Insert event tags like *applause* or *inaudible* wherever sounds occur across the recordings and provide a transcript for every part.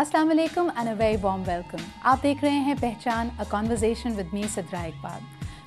अस्सलाम वालेकुम and a very warm welcome आप देख रहे हैं Pehchaan a conversation with me Sidra Iqbal.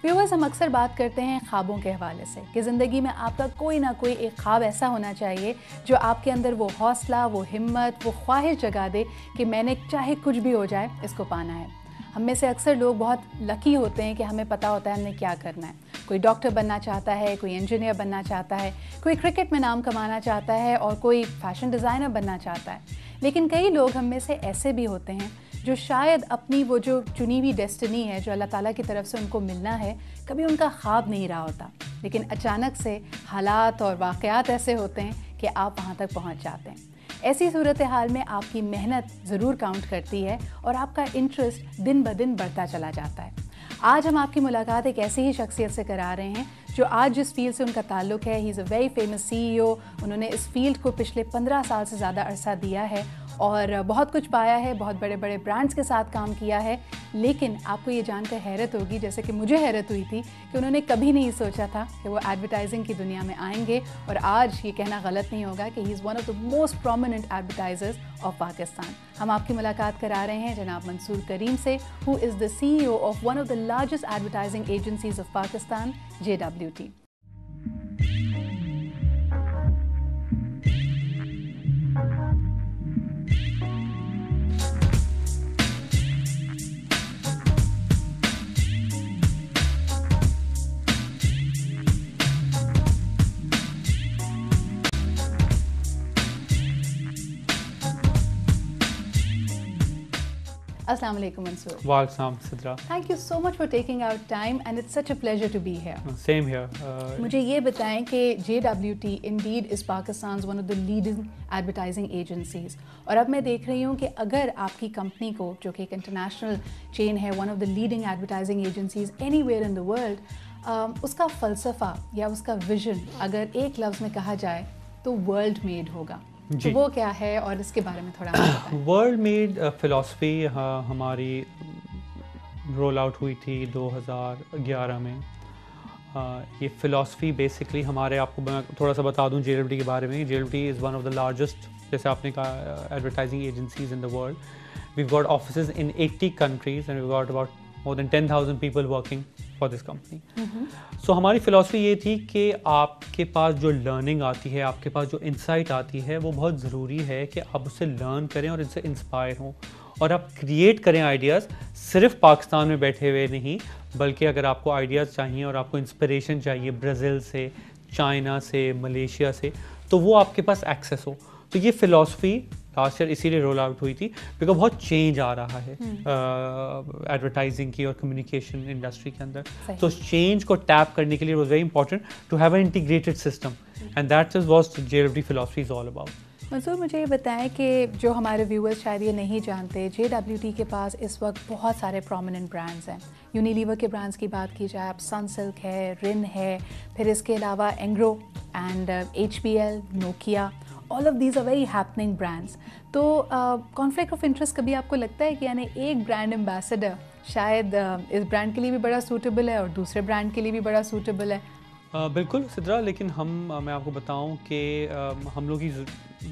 Viewers हम अक्सर बात करते हैं ख्वाबों के हवाले से, कि ज़िंदगी में आपका कोई ना कोई एक ख्वाब ऐसा होना चाहिए जो आपके अंदर वो हौसला, वो हिम्मत, वो ख्वाहिश जगा दे कि मैंने चाहे कुछ भी हो जाए, इसको पाना है। हम में से अक्सर लोग बहुत लकी होते हैं कि हमें पता होता है हमने क्या करना है। कोई डॉक्टर बनना चाहता है, कोई इंजीनियर बनना चाहता है, कोई क्रिकेट में नाम कमाना चाहता है और कोई फ़ैशन डिज़ाइनर बनना चाहता है। लेकिन कई लोग हम में से ऐसे भी होते हैं जो शायद अपनी वो जो चुनी हुई डेस्टिनी है, जो अल्लाह ताला की तरफ़ से उनको मिलना है, कभी उनका ख्वाब नहीं रहा होता। लेकिन अचानक से हालात और वाक़ात ऐसे होते हैं कि आप वहाँ तक पहुँच जाते हैं। ऐसी सूरत हाल में आपकी मेहनत ज़रूर काउंट करती है और आपका इंटरेस्ट दिन ब दिन बढ़ता चला जाता है। आज हम आपकी मुलाकात एक ऐसी ही शख्सियत से करा रहे हैं, जो आज जिस फ़ील्ड से उनका ताल्लुक है he is a very famous CEO उन्होंने इस फ़ील्ड को पिछले पंद्रह साल से ज़्यादा अरसा दिया है और बहुत कुछ पाया है, बहुत बड़े बड़े ब्रांड्स के साथ काम किया है। लेकिन आपको ये जानकर हैरत होगी, जैसे कि मुझे हैरत हुई थी कि उन्होंने कभी नहीं सोचा था कि वो एडवर्टाइजिंग की दुनिया में आएँगे और आज ये कहना गलत नहीं होगा कि he is one of the most prominent advertisers of Pakistan हम आपकी मुलाकात करा रहे हैं जनाब मंसूर करीम से who is the C of one of the largest advertising agencies of Pakistan J W T Assalamu alaikum Mansoor. Walaikum Sidra. Thank you so much for taking out time and it's such a pleasure to be here. Same here. Uh, मुझे ये बताएँ कि JWT indeed is Pakistan's one of the leading advertising agencies और अब मैं देख रही हूँ कि अगर आपकी कंपनी को जो कि एक इंटरनेशनल चेन है one of the leading advertising agencies anywhere in the world uh, उसका फ़लसफ़ा या उसका विजन अगर एक लफ्ज़ में कहा जाए तो वर्ल्ड मेड होगा तो वो क्या है और इसके बारे में थोड़ा वर्ल्ड मेड फ़िलासफ़ी हमारी रोल आउट हुई थी 2011 में। Uh, ये फ़िलासफ़ी बेसिकली हमारे आपको मैं थोड़ा सा बता दूँ जे के बारे में। JLT is one of the largest जैसे आपने कहा advertising agencies in the world we got office in 80 countries and we got about more than ten thousand people working for this company so हमारी फ़िलासफ़ी ये थी कि आपके पास जो learning आती है आपके पास जो इंसाइट आती है वो बहुत ज़रूरी है कि आप उससे लर्न करें और इनसे इंस्पायर हों। और आप क्रिएट करें आइडियाज़ सिर्फ़ पाकिस्तान में बैठे हुए नहीं बल्कि अगर आपको आइडियाज़ चाहिए और आपको इंस्पिरेशन चाहिए ब्राज़ील से चाइना से मलेशिया से तो वो आपके पास एक्सेस हो। तो ये फ़िलासफ़ी लास्ट ईयर इसीलिए रोल आउट हुई थी बिकॉज़ बहुत चेंज आ रहा है एडवर्टाइजिंग हम्म। uh, की और कम्युनिकेशन इंडस्ट्री के अंदर। तो उस चेंज को टैप करने के लिए was very important to have integrated system and that is was J F D philosophy is all about Mansoor मुझे ये बताएँ कि जो हमारे व्यूअर्स शायद ये नहीं जानते जे डब्ल्यू टी के पास इस वक्त बहुत सारे प्रोमिनेंट ब्रांड्स हैं। यूनिलीवर के ब्रांड्स की बात की जाए आप सनसिल्क है रिन है फिर इसके अलावा Engro and H P L Nokia all of these are very happening brands तो कॉन्फ्लिक्ट ऑफ़ इंटरेस्ट कभी आपको लगता है कि यानी एक ब्रांड एम्बेसडर शायद uh, इस ब्रांड के लिए भी बड़ा सूटेबल है और दूसरे ब्रांड के लिए भी बड़ा सूटेबल है? बिल्कुल सिद्रा लेकिन हम मैं आपको बताऊँ कि हम लोग की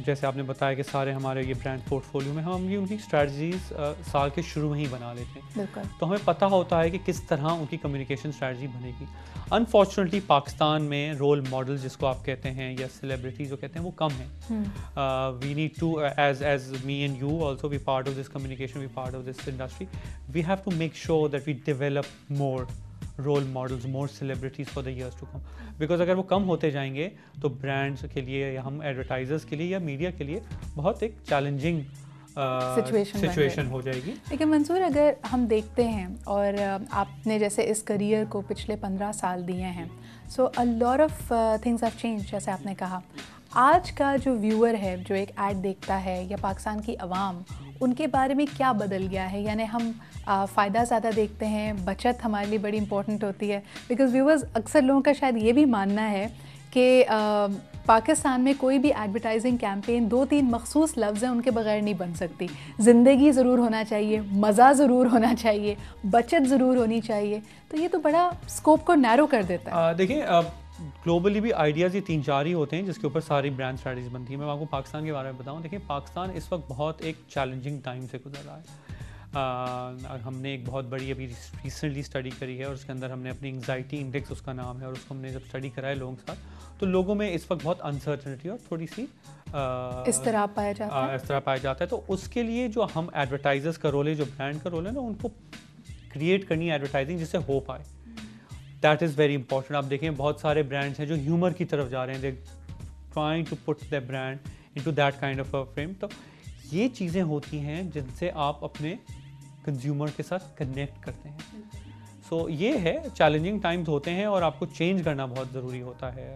जैसे आपने बताया कि सारे हमारे ये ब्रांड पोर्टफोलियो में हम भी उनकी स्ट्रैटीज़ साल के शुरू में ही बना लेते हैं। तो हमें पता होता है कि किस तरह उनकी कम्युनिकेशन स्ट्रैटी बनेगी। अनफॉर्चुनेटली पाकिस्तान में रोल मॉडल जिसको आप कहते हैं या सेलिब्रिटी जो कहते हैं वो कम है। We need to as as me and you also we part of this communication we part of this industry we have to make sure that we develop more role models more celebrities for the years to come because अगर वो कम होते जाएँगे तो brands के लिए या हम advertisers के लिए या मीडिया के लिए बहुत एक चैलेंजिंग सिचुएशन uh, हो जाएगी। लेकिन मंसूर अगर हम देखते हैं और आपने जैसे इस करियर को पिछले पंद्रह साल दिए हैं so a lot of things have change जैसे आपने कहा। आज का जो व्यूअर है, जो एक ऐड देखता है या पाकिस्तान की आवाम उनके बारे में क्या बदल गया है? यानी हम फ़ायदा ज़्यादा देखते हैं, बचत हमारे लिए बड़ी इंपॉर्टेंट होती है। बिकॉज़ व्यूवर्स अक्सर लोगों का शायद ये भी मानना है कि पाकिस्तान में कोई भी एडवर्टाइजिंग कैंपेन दो तीन मखसूस लफ्ज़ हैं, उनके बगैर नहीं बन सकती। ज़िंदगी ज़रूर होना चाहिए, मज़ा ज़रूर होना चाहिए, बचत ज़रूर होनी चाहिए। तो ये तो बड़ा स्कोप को नैरो कर देता है। देखिए ग्लोबली भी आइडियाज़ ये तीन चार ही होते हैं जिसके ऊपर सारी ब्रांड स्ट्रैटेजी बनती है। मैं आपको पाकिस्तान के बारे में बताऊँ देखिए पाकिस्तान इस वक्त बहुत एक चैलेंजिंग टाइम से गुजर रहा है। आ, हमने एक बहुत बड़ी अभी रिसेंटली स्टडी करी है और उसके अंदर हमने अपनी एंगजाइटी इंडेक्स उसका नाम है और उसको हमने जब स्टडी करा है लोगों के साथ तो लोगों में इस वक्त बहुत अनसर्टनिटी और थोड़ी सी इस तरह पाया जाता है। इस तरह पाया जाता है। तो उसके लिए जो हम एडवर्टाइजर्स का रोल है जो ब्रांड का रोल है ना उनको क्रिएट करनी है एडवर्टाइजिंग जिससे हो पाए। दैट इज़ वेरी इंपॉर्टेंट आप देखें बहुत सारे ब्रांड्स हैं जो ह्यूमर की तरफ़ जा रहे हैं। They trying to put the brand into that kind of a frame तो ये चीज़ें होती हैं जिनसे आप अपने कंज्यूमर के साथ कनेक्ट करते हैं। सो so, ये है चैलेंजिंग टाइम्स होते हैं और आपको चेंज करना बहुत ज़रूरी होता है।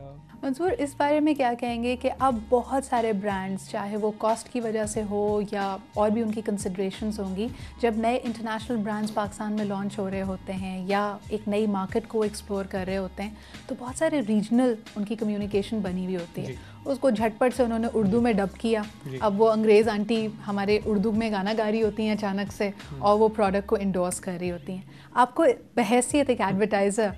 मंसूर इस बारे में क्या कहेंगे कि अब बहुत सारे ब्रांड्स चाहे वो कॉस्ट की वजह से हो या और भी उनकी कंसिड्रेशंस होंगी जब नए इंटरनेशनल ब्रांड्स पाकिस्तान में लॉन्च हो रहे होते हैं या एक नई मार्केट को एक्सप्लोर कर रहे होते हैं तो बहुत सारे रीजनल उनकी कम्युनिकेशन बनी हुई होती है। उसको झटपट से उन्होंने उर्दू में डब किया। अब वो अंग्रेज़ आंटी हमारे उर्दू में गाना गा रही होती हैं अचानक से हम्म। और वो प्रोडक्ट को इंडोर्स कर रही होती हैं। आपको बहसीत एक एडवर्टाइज़र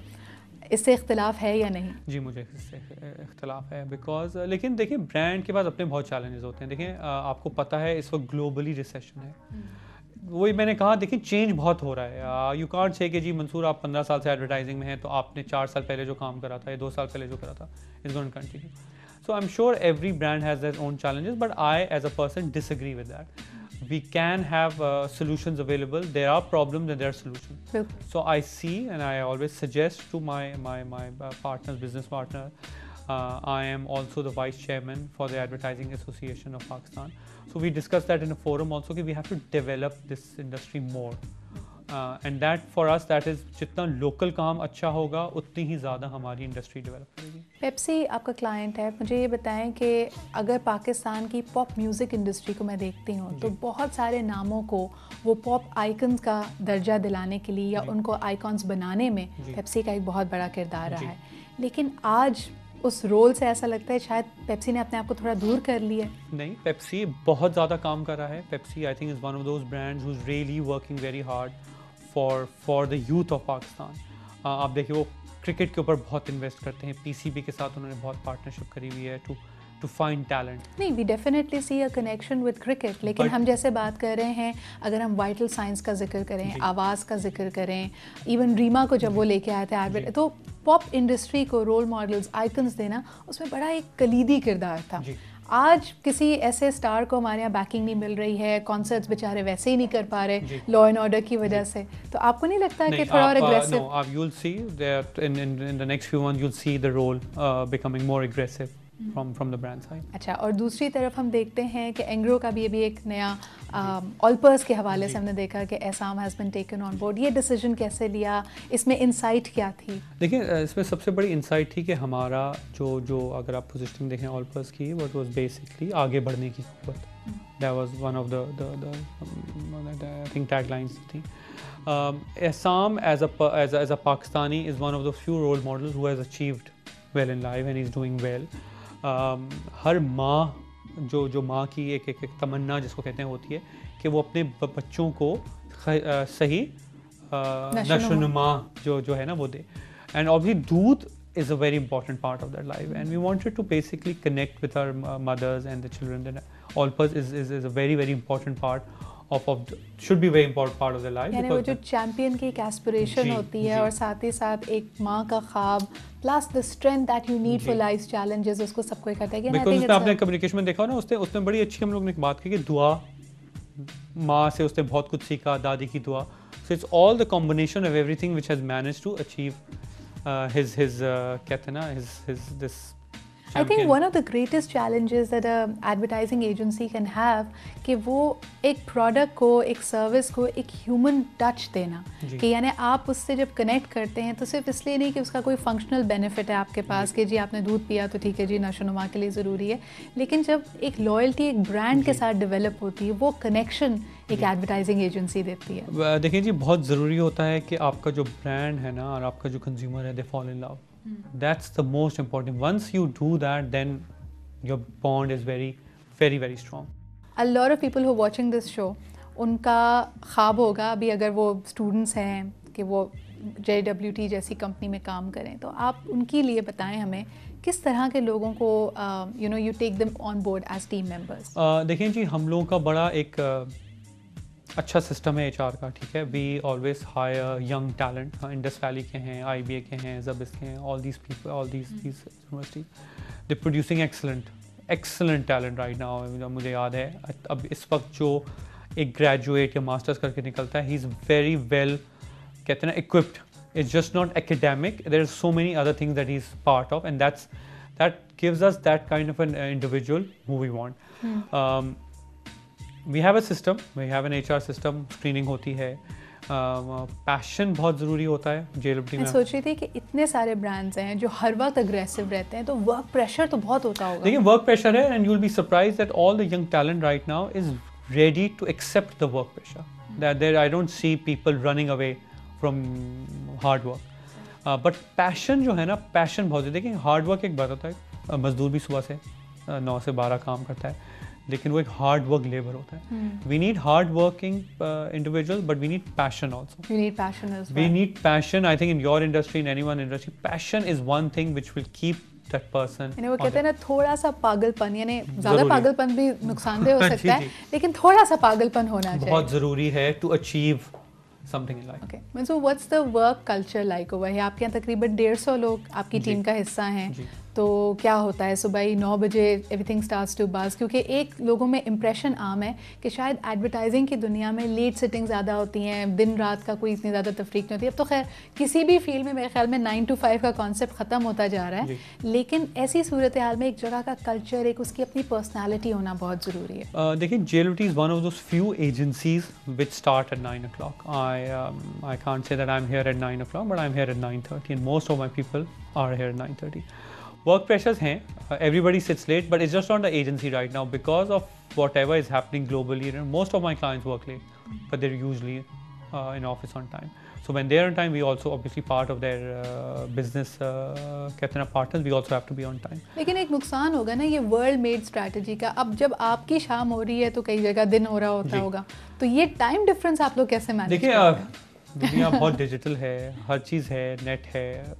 इससे इख्तलाफ है या नहीं? जी मुझे इससे इख्तलाफ है बिकॉज़ लेकिन देखिए ब्रांड के पास अपने बहुत चैलेंजेस होते हैं। देखिए आपको पता है इस वक्त ग्लोबली रिसेशन है। हम्म। वही मैंने कहा देखिए चेंज बहुत हो रहा है। यू कांट से कि जी मंसूर आप पंद्रह साल से एडवर्टाइजिंग में हैं तो आपने चार साल पहले जो काम करा था या दो साल पहले जो करा था is going continue so I am sure every brand has their own challenges but I as a person disagree with that we can have uh, solutions available. There are problems and there are solutions. So i see and i always suggest to my my my uh, partners business partner uh, i am also the vice chairman for the advertising association of pakistan. So we discussed that in a forum also okay, we have to develop this industry more and that for us that is जितना local काम अच्छा होगा उतनी ही ज़्यादा हमारी industry develop करेगी। Pepsi आपका क्लाइंट है मुझे ये बताएँ कि अगर पाकिस्तान की पॉप म्यूज़िक इंडस्ट्री को मैं देखती हूँ तो बहुत सारे नामों को वो पॉप आइकन्स का दर्जा दिलाने के लिए या उनको आइकॉन्स बनाने में पेप्सी का एक बहुत बड़ा किरदार रहा है। लेकिन आज उस रोल से ऐसा लगता है शायद पेप्सी ने अपने आप को थोड़ा दूर कर लिया नहीं पेप्सी बहुत ज़्यादा काम कर रहा है। Pepsi I think is one of those brands who is really working very hard for for the youth of Pakistan आप देखिए वो क्रिकेट के ऊपर बहुत इन्वेस्ट करते हैं। पीसीबी के साथ उन्होंने बहुत पार्टनरशिप करी हुई है टू टू फाइंड टैलेंट नहीं we definitely see a connection with cricket लेकिन But, हम जैसे बात कर रहे हैं अगर हम वाइटल साइंस का ज़िक्र करें आवाज़ का ज़िक्र करें इवन रीमा को जब वो लेके आए थे एडवर्ट तो पॉप इंडस्ट्री को रोल मॉडल्स आइकन्स देना उसमें बड़ा एक कलीदी किरदार था। आज किसी ऐसे स्टार को हमारे यहाँ बैकिंग नहीं मिल रही है कॉन्सर्ट्स बेचारे वैसे ही नहीं कर पा रहे लॉ एंड ऑर्डर की वजह से। तो आपको नहीं लगता नहीं, कि थोड़ा और एग्रेसिव आप you will see that in in the next few months you will see the role becoming more aggressive from from the brand side अच्छा और दूसरी तरफ़ हम देखते हैं कि एंग्रो का भी अभी एक नया ऑलपर्स के हवाले से हमने देखा कि Aisam has been taken on board ये डिसीज़न कैसे लिया? इसमें इंसाइट क्या थी? देखिए इसमें सबसे बड़ी इंसाइट थी कि हमारा जो जो अगर आप पोजिशनिंग देखें ऑलपर्स की वट वॉज़ बेसिकली आगे बढ़ने की कुत that was one of the I think tag lines थी। Aisam as as as a Pakistani is one of the few role model who has achieved well in life and is doing well ah, हर माँ जो जो माँ की एक एक, एक तमन्ना जिसको कहते हैं होती है कि वो अपने बच्चों को आ, सही नशोनुमा जो जो है ना वो दे। And obviously doodh is a very important part of their life and we wanted to basically connect with our mothers and the children Olpers is is is a very very important part of, of should be very important part of their life यानी वो जो champion की एक aspiration होती है और साथ ही साथ एक माँ का ख्वाब plus the strength that you need for life challenges उसको सबको इकट्ठा किया बिकॉज़ उसमें आपने कम्युनिकेशन में देखा ना उसने उसने बड़ी अच्छी हम लोग ने बात की कि दुआ माँ से उसने बहुत कुछ सीखा दादी की दुआ। So it's all the combination of everything which has managed to achieve his his कहते हैं ना his his this I think one of the greatest challenges that advertising agency can have कि वो एक प्रोडक्ट को एक सर्विस को एक ह्यूमन टच देना। कि यानी आप उससे जब कनेक्ट करते हैं तो सिर्फ़ इसलिए नहीं कि उसका कोई फंक्शनल बेनिफिट है आपके पास कि जी आपने दूध पिया तो ठीक है जी नशोनुमा के लिए ज़रूरी है। लेकिन जब एक लॉयल्टी एक ब्रांड के साथ डेवलप होती है वो कनेक्शन एक एडवर्टाइजिंग एजेंसी देती है। देखिए जी बहुत ज़रूरी होता है कि आपका जो ब्रांड है ना और आपका जो कंज्यूमर है they follow in love Mm. That's the most important. Once you do that, then your bond is very, very, very strong. A lot of people who are watching this show, उनका ख्वाब होगा अभी अगर वो students हैं कि वो J W T जैसी कंपनी में काम करें तो आप उनके लिए बताएँ हमें किस तरह के लोगों को you know you take them on board as team members देखिए जी हम लोगों का बड़ा एक uh, अच्छा सिस्टम है एचआर का ठीक है? We always hire young talent Indus Valley के हैं आई बी ए के हैं जबिस के हैं all these people all these these university they producing excellent excellent talent right now मुझे याद है। अब इस वक्त जो एक ग्रेजुएट या मास्टर्स करके निकलता है ही इज़ वेरी वेल कहते हैं ना equipped it's just not academic there so so many other things that is part of and that gives us that kind of an uh, individual who we want. Um, we have a system we have an hr system screening hoti hai passion uh, बहुत ज़रूरी होता है जेएलएफटी में सोच रही थी कि इतने सारे ब्रांड्स हैं जो हर वक्त अग्रेसिव रहते हैं तो वर्क प्रेशर तो बहुत होता होगा। देखिए वर्क प्रेशर है and you will be surprise that all the young talent right now is ready to accept the work pressure that there I don't see people running away from hard work but passion जो है ना passion बहुत देखिए hard work एक बात होता है मजदूर भी सुबह से नौ से बारह काम करता है। लेकिन वो एक हार्ड वर्क लेबर होता है। We need hard working individual but we need passion also we need passion I think in your industry in any one industry passion is one thing which will keep that person वो कहते हैं ना थोड़ा सा पागलपन यानी ज़्यादा पागलपन भी नुकसानदेह हो *laughs* सकता है लेकिन थोड़ा सा पागलपन होना चाहिए। बहुत ज़रूरी है टू अचीव आपके यहाँ तकरीबन डेढ़ सौ लोग आपकी टीम का हिस्सा हैं। तो क्या होता है? सुबह ही नौ बजे एवरीथिंग स्टार्ट्स टू बाज क्योंकि एक लोगों में इम्प्रेशन आम है कि शायद एडवर्टाइजिंग की दुनिया में लेट सिटिंग ज़्यादा होती हैं दिन रात का कोई इतनी ज़्यादा तफरीक नहीं होती। अब तो खैर किसी भी फ़ील्ड में मेरे ख्याल में नाइन टू फाइव का कॉन्सेप्ट ख़त्म होता जा रहा है। लेकिन ऐसी सूरत हाल में एक जगह का कल्चर एक उसकी अपनी पर्सनैलिटी होना बहुत ज़रूरी है। देखिए jail is one of those few agencies which start at nine o'clock I I can't say that I am here at nine o'clock but I am here at nine thirty and most of my people are here nine thirty work pressures हैं everybody sits late but is just on the agency right now because of whatever is happening globally most of my clients work late but they're usually in office on time so when they're on time we also obviously part of their business कहते हैं partner we also have लेकिन एक नुकसान होगा ना ये world made strategy का। अब जब आपकी शाम हो रही है तो कई जगह दिन हो रहा होता होगा। तो ये टाइम डिफरेंस आप लोग कैसे मैनेज देखिए दुनिया बहुत डिजिटल है हर चीज़ है नेट है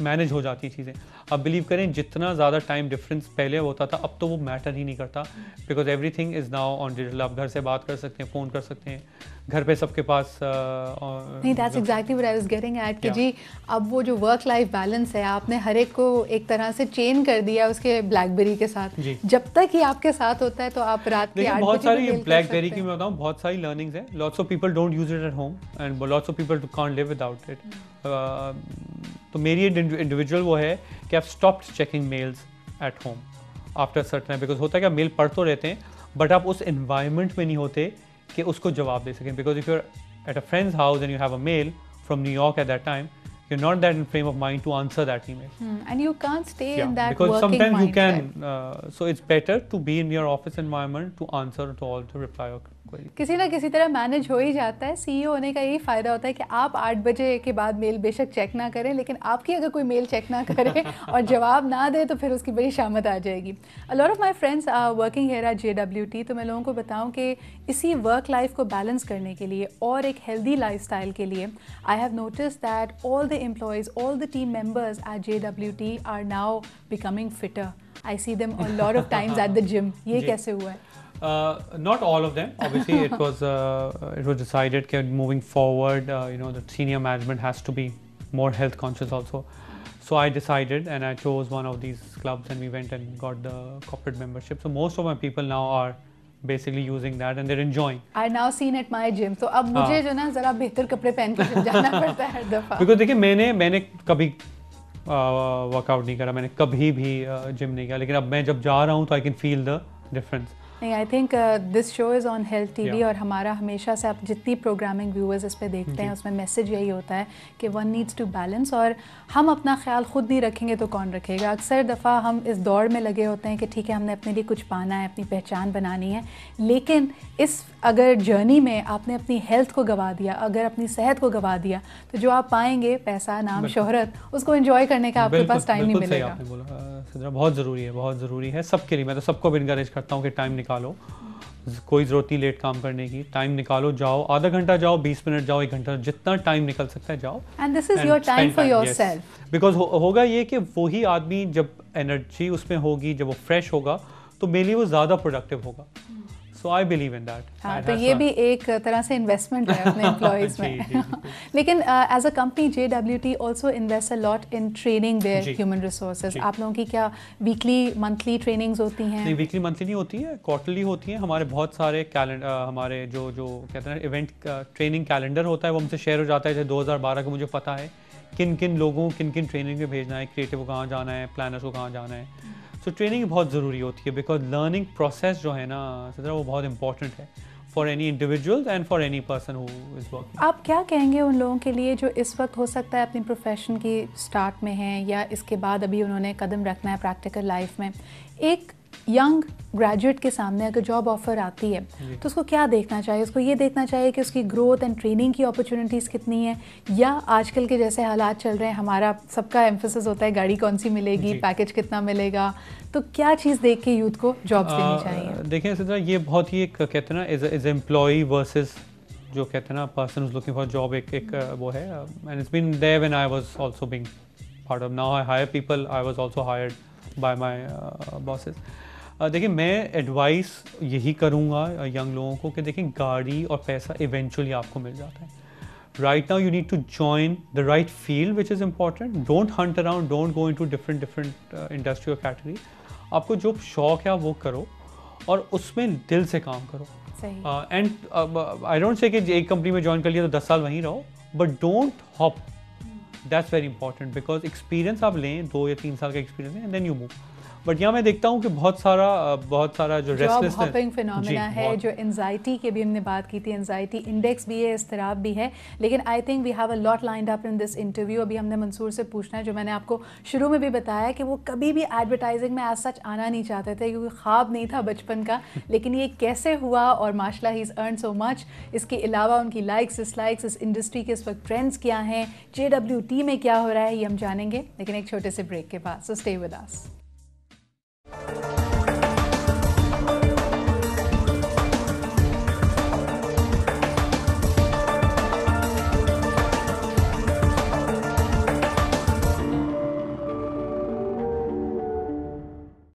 मैनेज हो जाती है चीज़ें। अब बिलीव करें जितना ज़्यादा टाइम डिफरेंस पहले होता था अब तो वो मैटर ही नहीं करता। Because everything is now on digital आप घर से बात कर सकते हैं फ़ोन कर सकते हैं घर पे सबके पास नहीं that's exactly what I was getting at कि जी अब वो जो वर्क लाइफ बैलेंस है आपने हर एक को एक तरह से चेन कर दिया उसके ब्लैकबेरी के साथ। जब तक ही आपके साथ होता है तो आप रात के बहुत सारी ब्लैकबेरी की मैं बताऊँ बहुत सारी लर्निंग्स हैं। Lots of people don't use it at home and lots Of people can't live without it तो मेरी इंडिविजुअल वो है कि आप stop checking mails at home after certain because होता है क्या मेल पढ़ तो रहते हैं बट आप उस इन्वायरमेंट में नहीं होते कि उसको जवाब दे सकें because if you're at a friend's house and you have a mail from New York at that time you're not that in frame of mind to answer that email hmm. and you can't stay yeah, in that because sometimes you can uh, so it's better to be in your office environment to answer to all to reply किसी ना किसी तरह manage हो ही जाता है। CEO होने का यही फ़ायदा होता है कि आप आठ बजे के बाद मेल बेशक चेक ना करें लेकिन आपकी अगर कोई मेल चेक ना करे *laughs* और जवाब ना दे तो फिर उसकी बड़ी शामत आ जाएगी। A lot of my friends are working here at J W T तो मैं लोगों को बताऊँ कि इसी वर्क लाइफ को बैलेंस करने के लिए और एक हेल्दी लाइफ स्टाइल के लिए I have notice that all the employees all the team members at J W T are now becoming fitter I see them lot of times at the gym ये कैसे हुआ है? Uh, not all of them. Obviously, it *laughs* was uh, it was decided that moving forward, uh, you know, the senior management has to be more health conscious also. So I decided, and I chose one of these clubs, and we went and got the corporate membership. So most of my people now are basically using that and they're enjoying. I now seen at my gym. So अब मुझे जो ना जरा बेहतर कपड़े पहन के जाना *laughs* पड़ता है हर दफा. Because देखिए मैंने मैंने कभी वर्कआउट नहीं करा मैंने कभी भी जिम नहीं किया लेकिन अब मैं जब जा रहा हूँ तो I can feel the difference नहीं I think this show is on health T V और हमारा हमेशा से आप जितनी प्रोग्रामिंग व्यूअर्स इस पर देखते हैं उसमें मैसेज यही होता है कि वन नीड्स टू बैलेंस और हम अपना ख्याल खुद नहीं रखेंगे तो कौन रखेगा? अक्सर दफ़ा हम इस दौड़ में लगे होते हैं कि ठीक है हमने अपने लिए कुछ पाना है अपनी पहचान बनानी है लेकिन इस अगर जर्नी में आपने अपनी हेल्थ को गवा दिया अगर अपनी सेहत को गवा दिया तो जो आप पाएँगे पैसा नाम शोहरत उसको इन्जॉय करने का आपके पास टाइम नहीं मिलेगा। आपने बोला। बहुत ज़रूरी है बहुत ज़रूरी है सबके लिए। मैं तो सबको भी इनकरेज करता हूँ कि टाइम निकालो। कोई ज़रूरत नहीं लेट काम करने की। टाइम निकालो जाओ आधा घंटा जाओ बीस मिनट जाओ एक घंटा जितना टाइम निकल सकता है जाओ। And this is your time for yourself because होगा ये कि वही आदमी जब एनर्जी उसमें होगी जब वो फ्रेश होगा तो मेरे वो ज़्यादा प्रोडक्टिव होगा। सो आई बिलीव इन दैट हाँ तो ये भी एक तरह से इन्वेस्टमेंट है अपने *laughs* एम्प्लॉयज़ में। लेकिन as a company J W T also invest a lot in training their human resources आप लोगों की क्या वीकली मंथली ट्रेनिंग्स होती हैं? नहीं वीकली मंथली नहीं होती है क्वार्टरली होती हैं। हमारे बहुत सारे कैलेंडर हमारे जो जो कहते हैं इवेंट ट्रेनिंग कैलेंडर होता है वो हमसे शेयर हो जाता है। जैसे 2012 का मुझे पता है किन किन लोगों किन किन ट्रेनिंग में भेजना है क्रिएटिव को कहाँ जाना है प्लानर्स को कहाँ जाना है। सो ट्रेनिंग बहुत ज़रूरी होती है बिकॉज़ लर्निंग प्रोसेस जो है ना सदरा वो बहुत इंपॉर्टेंट है for any individual and for any person who is working आप क्या कहेंगे उन लोगों के लिए जो इस वक्त हो सकता है अपनी प्रोफेशन की स्टार्ट में हैं या इसके बाद अभी उन्होंने कदम रखना है प्रैक्टिकल लाइफ में? एक यंग ग्रेजुएट के सामने अगर जॉब ऑफ़र आती है तो उसको क्या देखना चाहिए? उसको ये देखना चाहिए कि उसकी ग्रोथ एंड ट्रेनिंग की अपॉर्चुनिटीज़ कितनी है या आजकल के जैसे हालात चल रहे हैं हमारा सबका एम्फोसिस होता है गाड़ी कौन सी मिलेगी पैकेज कितना मिलेगा तो क्या चीज़ देख के यूथ को जॉब देनी चाहिए? देखिए सिद्रा ये बहुत ही एक कहते ना एज एम्प्लॉय वर्सेस जो कहते हैं ना पर्सन लुकिंग फॉर जॉब एक एक वो है and it's been there when I was also being part of now I hire people I was also hired by my bosses देखिए मैं एडवाइस यही करूँगा यंग लोगों को कि देखिए गाड़ी और पैसा इवेंचुअली आपको मिल जाता है। Right now you need to join the right field which is important don't hunt around don't go into different different industry और कैटेगरी आपको जो शौक है वो करो और उसमें दिल से काम करो। एंड आई डोंट से कि एक कंपनी में ज्वाइन कर लिया तो दस साल वहीं रहो but don't hop that's very important because experience आप लें, दो या तीन साल का एक्सपीरियंस है and then you move but यहाँ मैं देखता हूँ कि बहुत सारा बहुत सारा जो रेस्टलेस फिनोमिना है जो एनजाइटी की भी हमने बात की थी एनजाइटी इंडेक्स भी है तरह भी है। लेकिन I think we have a lot lined up in this interview अभी हमने मंसूर से पूछना है जो मैंने आपको शुरू में भी बताया कि वो कभी भी एडवर्टाइजिंग में आज सच आना नहीं चाहते थे क्योंकि ख्वाब नहीं था बचपन का। लेकिन ये कैसे हुआ और माशाला he is earn so much इसके अलावा उनकी लाइक्स डिसलाइक्स इस इंडस्ट्री के इस वक्त ट्रेंड्स क्या हैं जे में क्या हो रहा है ये हम जानेंगे लेकिन एक छोटे से ब्रेक के बाद। So stay with us Thank you.